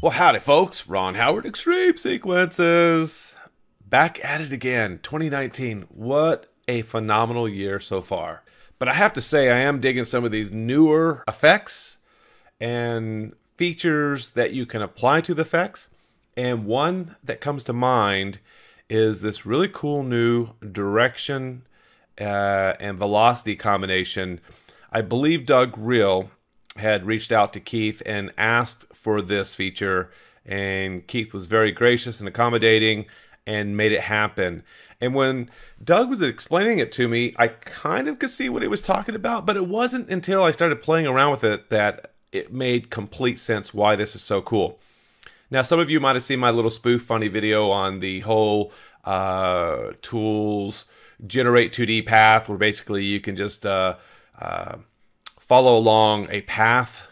Well, howdy, folks. Ron Howard, xTreme Sequences. Back at it again. 2019. What a phenomenal year so far. But I have to say, I am digging some of these newer effects and features that you can apply to the effects. And one that comes to mind is this really cool new direction uh, and velocity combination. I believe Doug Real had reached out to Keith and asked for this feature, and Keith was very gracious and accommodating and made it happen. And when Doug was explaining it to me, I kind of could see what he was talking about, but it wasn't until I started playing around with it that it made complete sense why this is so cool. Now, some of you might have seen my little spoof funny video on the whole uh, tools generate 2D path, where basically you can just uh, uh, follow along a path,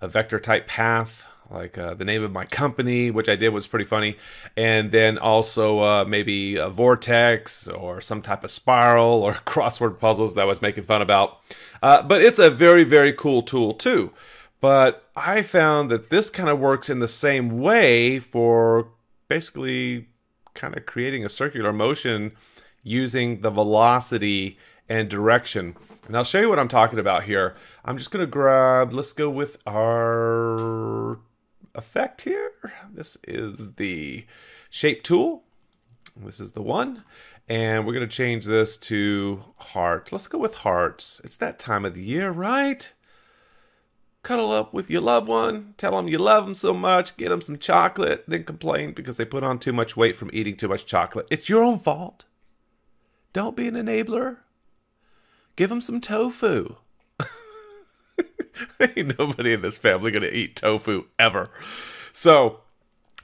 a vector type path, like uh, the name of my company, which I did was pretty funny, and then also uh, maybe a vortex or some type of spiral or crossword puzzles that I was making fun about. Uh, but it's a very, very cool tool too. But I found that this kind of works in the same way for basically kind of creating a circular motion using the velocity and direction. And I'll show you what I'm talking about here. I'm just going to grab, let's go with our effect here. This is the shape tool. This is the one. And we're going to change this to heart. Let's go with hearts. It's that time of the year, right? Cuddle up with your loved one. Tell them you love them so much. Get them some chocolate. Then complain because they put on too much weight from eating too much chocolate. It's your own fault. Don't be an enabler. Give him some tofu. Ain't nobody in this family gonna eat tofu ever. So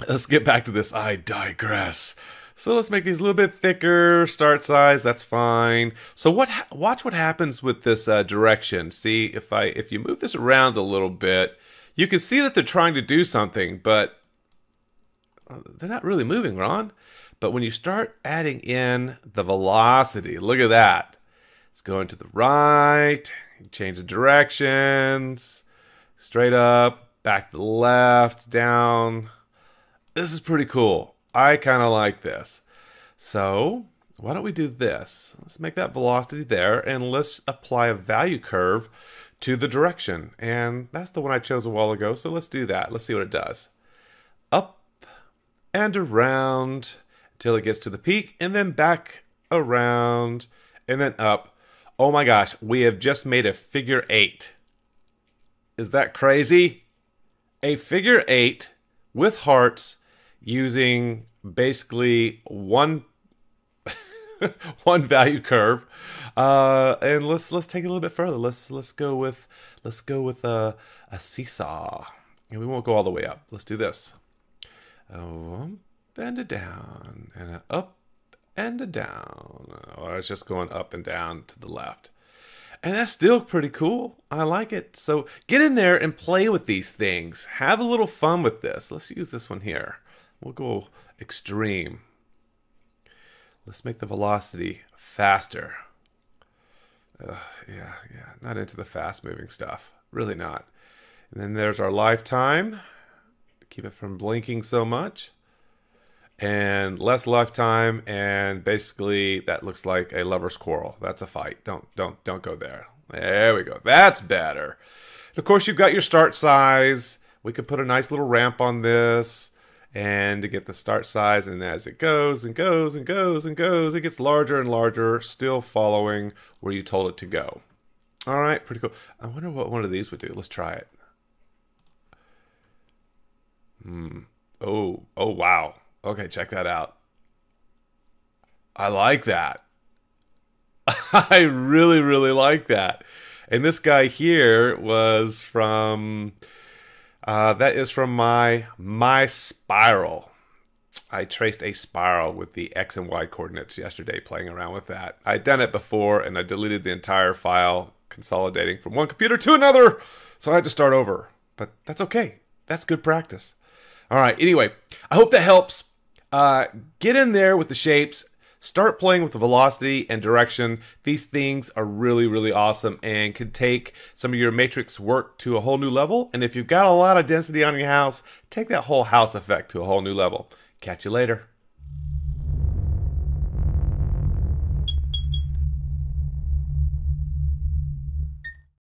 let's get back to this. I digress. So let's make these a little bit thicker. Start size, that's fine. So what? Watch what happens with this uh, direction. See if I if you move this around a little bit, you can see that they're trying to do something, but uh, they're not really moving, Ron. But when you start adding in the velocity, look at that. It's going to the right, change the directions, straight up, back to the left, down. This is pretty cool. I kind of like this. So why don't we do this? Let's make that velocity there and let's apply a value curve to the direction. And that's the one I chose a while ago. So let's do that. Let's see what it does. Up and around till it gets to the peak and then back around and then up. Oh my gosh, we have just made a figure eight. Is that crazy? A figure eight with hearts using basically one one value curve. Uh, and let's let's take it a little bit further. Let's let's go with let's go with a a seesaw. And we won't go all the way up. Let's do this. Um, and a down, and up and a down. Or it's just going up and down to the left. And that's still pretty cool. I like it. So get in there and play with these things. Have a little fun with this. Let's use this one here. We'll go extreme. Let's make the velocity faster. Uh, yeah, yeah, not into the fast moving stuff. Really not. And then there's our lifetime. Keep it from blinking so much and less lifetime and basically that looks like a lover's quarrel. That's a fight. Don't don't don't go there. There we go. That's better. Of course you've got your start size. We could put a nice little ramp on this and to get the start size and as it goes and goes and goes and goes it gets larger and larger still following where you told it to go. All right pretty cool. I wonder what one of these would do. Let's try it. Hmm. Oh oh wow Okay, check that out. I like that. I really, really like that. And this guy here was from, uh, that is from my, my spiral. I traced a spiral with the X and Y coordinates yesterday playing around with that. I'd done it before and I deleted the entire file, consolidating from one computer to another. So I had to start over. But that's okay. That's good practice. All right. Anyway, I hope that helps. Uh, get in there with the shapes, start playing with the velocity and direction. These things are really, really awesome and can take some of your matrix work to a whole new level. And if you've got a lot of density on your house, take that whole house effect to a whole new level. Catch you later.